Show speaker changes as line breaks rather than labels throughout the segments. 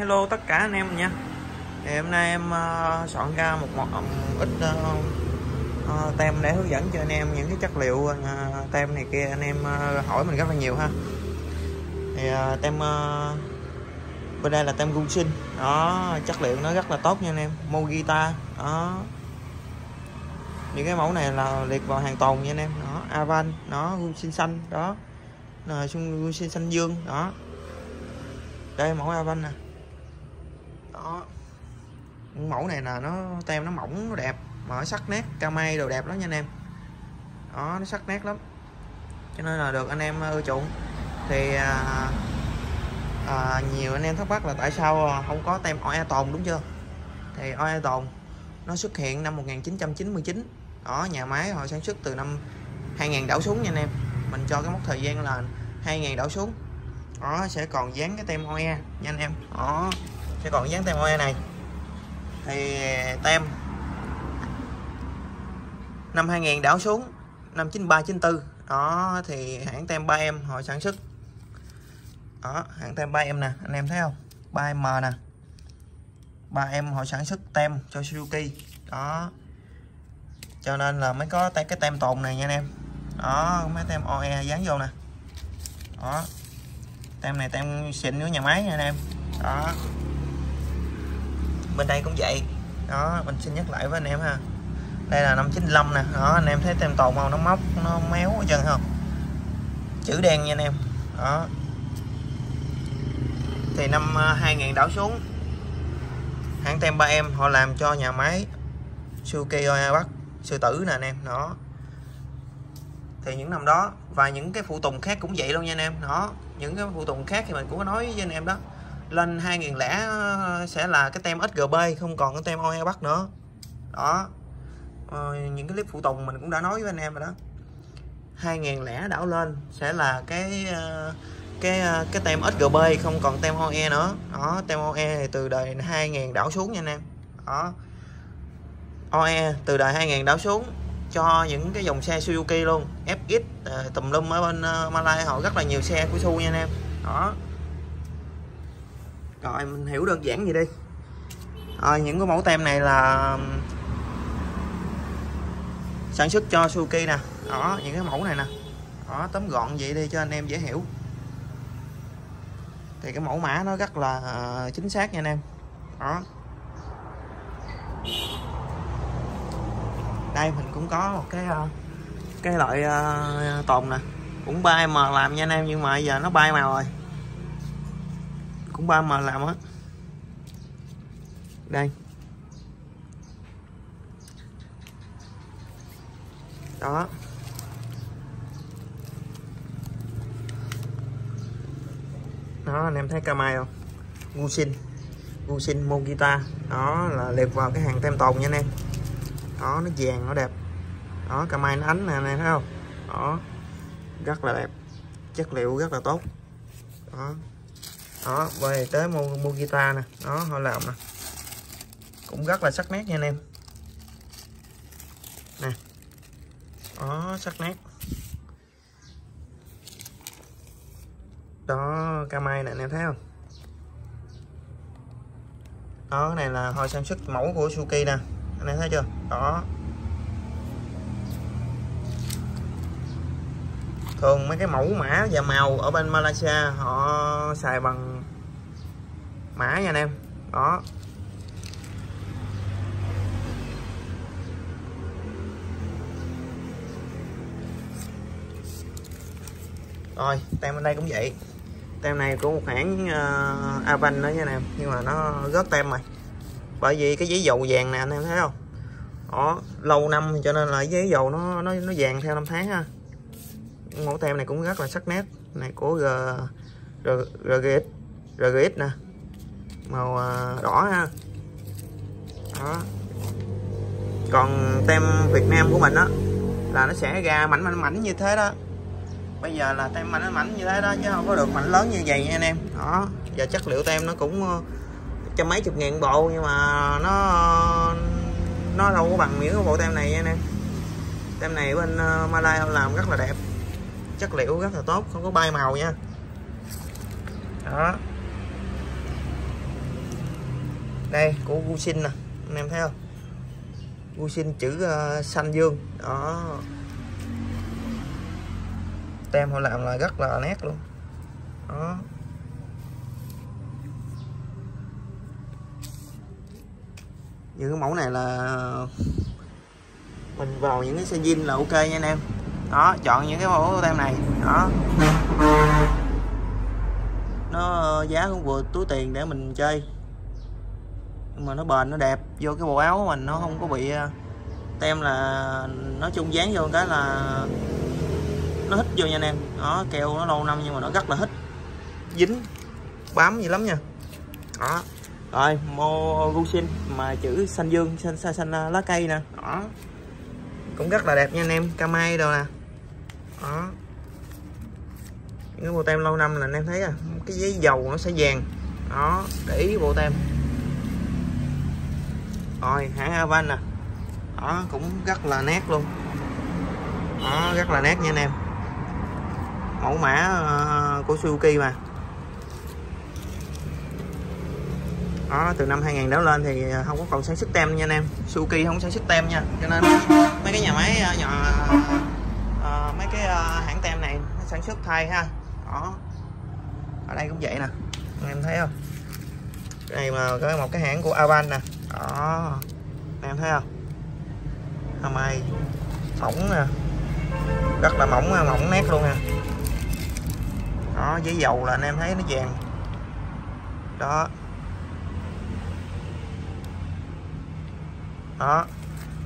hello tất cả anh em nha. Thì hôm nay em uh, soạn ra một, một, ít uh, uh, tem để hướng dẫn cho anh em những cái chất liệu uh, tem này kia. Anh em uh, hỏi mình rất là nhiều ha. Thì uh, tem uh, bên đây là tem gung sinh đó chất liệu nó rất là tốt nha anh em. Mogita đó. Những cái mẫu này là liệt vào hàng tồn nha anh em. Đó Avan. Nó gung sinh xanh. Đó. Là sinh xanh dương. Đó. Đây mẫu Avan nè đó. Mẫu này là nó tem nó mỏng nó đẹp. Mà sắc nét camay đồ đẹp lắm nha anh em. Đó nó sắc nét lắm. Cho nên là được anh em ờ, ưa chuộng. Thì à, à, nhiều anh em thắc mắc là tại sao à, không có tem oe tồn đúng chưa? Thì oe tồn nó xuất hiện năm 1999 đó nhà máy họ sản xuất từ năm 2000 đảo xuống nha anh em. Mình cho cái mốc thời gian là 2000 đảo xuống. Đó sẽ còn dán cái tem oe nha anh em. Đó sẽ còn dán tem oe này, thì tem năm 2000 đảo xuống, năm 93 94 đó, thì hãng tem 3M họ sản xuất. Đó, hãng tem 3M nè, anh em thấy không? 3M nè. 3M họ sản xuất tem cho Suzuki đó. Cho nên là mới có cái tem tồn này nha anh em. Đó, mấy tem OE dán vô nè. Đó. Tem này tem xịn của nhà máy nha anh em. Đó bên đây cũng vậy. Đó, mình xin nhắc lại với anh em ha. Đây là năm 95 nè. Đó, anh em thấy tem tồn màu nó móc, nó méo ở chân không? Chữ đen nha anh em. Đó. Thì năm à, 2000 đảo xuống. Hãng tem ba em, họ làm cho nhà máy Suzuki Oya Bắc sư tử nè anh em. Đó. Thì những năm đó, và những cái phụ tùng khác cũng vậy luôn nha anh em. Đó, những cái phụ tùng khác thì mình cũng có nói với anh em đó lên 2000 lẻ ờ, sẽ là cái tem SGB không còn cái tem OE Bắc nữa. Đó. Ờ, những cái clip phụ tùng mình cũng đã nói với anh em rồi đó. 2000 lẻ đảo lên sẽ là cái ờ, cái ờ, cái tem SGB không còn tem OE nữa. Đó tem OE thì từ đời 2000 đảo xuống nha anh em. Đó. OE từ đời 2000 đảo xuống cho những cái dòng xe Suzuki luôn. FX tùm lum ở bên Malaysia họ rất là nhiều xe của Su nha anh em. Đó rồi mình hiểu đơn giản vậy đi. Rồi những cái mẫu tem này là sản xuất cho Suzuki nè. Đó những cái mẫu này nè. Đó tóm gọn vậy đi cho anh em dễ hiểu. Thì cái mẫu mã nó rất là ờ, chính xác nha anh em. Đó. Đây mình cũng có một cái ờ, cái loại uh, tồn nè. Cũng 3M làm nha anh em nhưng mà giờ nó bay màu rồi cũng 3M làm á. Đây. Đó. Đó, anh em thấy camai không? Gusin Gusin Mogita đó, là liệt vào cái hàng tem tồn nha anh em. Đó, nó vàng, nó đẹp. Đó camai nó ánh nè, anh em thấy không? Đó. Rất là đẹp. Chất liệu rất là tốt. Đó đó về tới mua mua guitar nè. Đó họ làm nè. Cũng rất là sắc nét nha anh em. Nè. Đó, sắc nét. Đó camay nè, anh em thấy không? Đó, cái này là họ sản xuất mẫu của suki nè. Anh em thấy chưa? Đó. Thường mấy cái mẫu mã và màu ở bên Malaysia họ xài bằng mã nha anh em. Đó. Rồi tem bên đây cũng vậy. Tem này của một hãng ờ, uh, Avan đó nha anh em. Nhưng mà nó rớt tem rồi. Bởi vì cái giấy dầu vàng nè anh em thấy không? Đó lâu năm cho nên là giấy dầu nó nó nó vàng theo năm tháng ha mẫu tem này cũng rất là sắc nét. Này của G, G, RGX RGX nè. Màu à, đỏ ha. Đó. Còn tem Việt Nam của mình đó là nó sẽ ra mảnh mảnh mảnh như thế đó. Bây giờ là tem mảnh mảnh như thế đó chứ không có được mảnh lớn như vậy nha anh em. Đó. Giờ chất liệu tem nó cũng ờ, trăm mấy chục ngàn bộ nhưng mà nó nó đâu có bằng miếng bộ tem này nha anh em. Tem này bên ờ, Malay làm rất là đẹp chất liệu rất là tốt không có bay màu nha. Đó. Đây của Gusin nè anh em thấy không? Gusin chữ uh, xanh dương. Đó. Tem họ làm là rất là nét luôn. Đó. Những cái mẫu này là mình vào những cái xe zin là ok nha anh em đó chọn những cái mẫu tem này. Đó. Nó ờ, giá cũng vừa túi tiền để mình chơi. Nhưng mà nó bền nó đẹp. Vô cái bộ áo của mình nó không có bị ờ, tem là nó chung dán vô cái là nó hít vô nha anh em. Đó keo nó lâu năm nhưng mà nó rất là hít. Dính bám gì lắm nha. Đó. Rồi mô Gusin mà chữ xanh dương xanh xanh, xanh lá cây nè. Đó. Cũng rất là đẹp nha anh em camay đâu nè đó. Những cái bộ tem lâu năm là anh em thấy à cái giấy dầu nó sẽ vàng. Đó để ý bộ tem. Rồi hãng Avan nè. Đó cũng rất là nét luôn. Đó rất là nét nha anh em. Mẫu mã uh, của Suzuki mà. Đó từ năm 2000 đó lên thì ờ, không có còn sản xuất tem nha anh em. Suzuki không sản xuất tem nha. Cho nên mấy cái nhà máy ờ, nhỏ mấy cái uh, hãng tem này nó sản xuất thay ha. Đó. Ở đây cũng vậy nè. Anh em thấy không? Cái này mà có một cái hãng của Avan nè. Đó. Anh em thấy không? Hamai mỏng nè. Rất là mỏng mỏng nét luôn nè. Đó giấy dầu là anh em thấy nó vàng. Đó. Đó.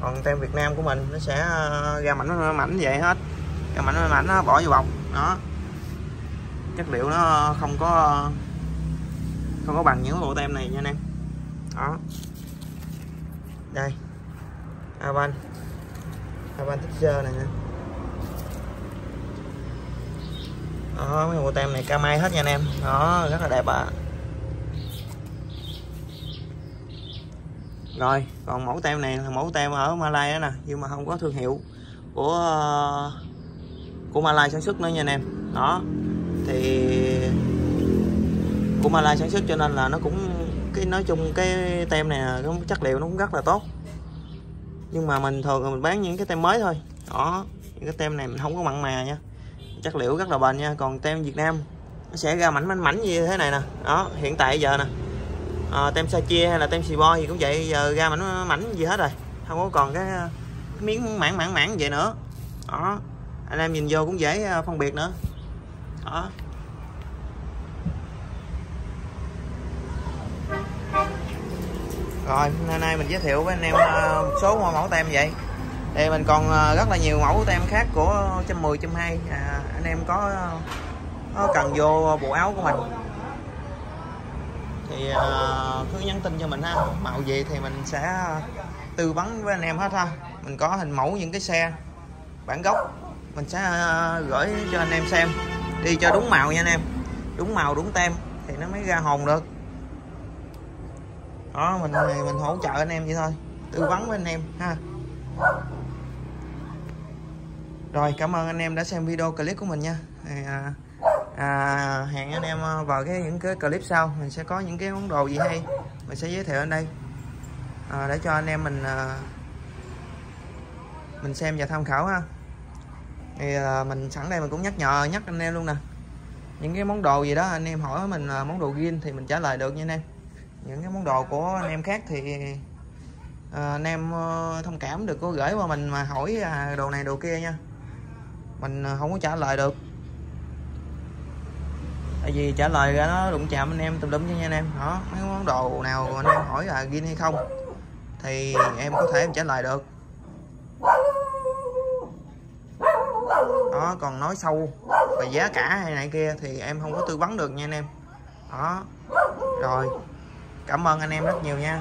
Còn tem Việt Nam của mình nó sẽ ờ, ra mảnh mảnh vậy hết cho mảnh mảnh nó bỏ vô bọc, đó. Chất liệu nó không có không có bằng những bộ tem này nha anh em. Đó. Đây. Avan. Avan texture này nha đó, mấy bộ tem này camay hết nha anh em. Đó, rất là đẹp à rồi, còn mẫu tem này là mẫu tem ở Malay đó nè, nhưng mà không có thương hiệu của ờ, của Malai sản xuất nữa nha anh em. Đó. Thì của Malai sản xuất cho nên là nó cũng cái nói chung cái tem này cái chất liệu nó cũng rất là tốt. Nhưng mà mình thường mình bán những cái tem mới thôi. Đó. Những cái tem này mình không có mặn mà nha. Chất liệu rất là bền nha. Còn tem Việt Nam nó sẽ ra mảnh mảnh mảnh như thế này nè. Đó. Hiện tại giờ nè. À, tem sa chia hay là tem xì bo gì cũng vậy giờ ra mảnh mảnh gì hết rồi. Không có còn cái, cái miếng mảng mảng mảng vậy nữa. Đó anh em nhìn vô cũng dễ à, phân biệt nữa. Đó. Rồi hôm nay mình giới thiệu với anh em à, một số mẫu tem vậy. Thì mình còn à, rất là nhiều mẫu tem khác của 110 120 à, anh em có, có cần vô bộ áo của mình? Thì à, cứ nhắn tin cho mình ha. Màu gì thì mình sẽ tư vấn với anh em hết ha. Mình có hình mẫu những cái xe bản gốc mình sẽ ờ, gửi cho anh em xem. Đi cho đúng màu nha anh em. Đúng màu đúng tem thì nó mới ra hồn được. Đó mình mình hỗ trợ anh em vậy thôi. Tư vấn với anh em ha. Rồi cảm ơn anh em đã xem video clip của mình nha. À, à, hẹn anh em vào cái những cái clip sau. Mình sẽ có những cái món đồ gì hay. Mình sẽ giới thiệu ở đây. À, để cho anh em mình à, mình xem và tham khảo ha thì ờ, mình sẵn đây mình cũng nhắc nhở, nhắc anh em luôn nè. Những cái món đồ gì đó, anh em hỏi mình ờ, món đồ riêng thì mình trả lời được nha anh em. Những cái món đồ của anh em khác thì ờ, anh em thông cảm được có gửi qua mình mà hỏi à, đồ này đồ kia nha. Mình không có trả lời được. Tại vì trả lời ra nó đụng chạm anh em tùm lum nha anh em. Đó, mấy món đồ nào anh em hỏi là gin hay không, thì em có thể em trả lời được. Đó, còn nói sâu về giá cả hay này kia thì em không có tư vấn được nha anh em. Đó. Rồi, cảm ơn anh em rất nhiều nha.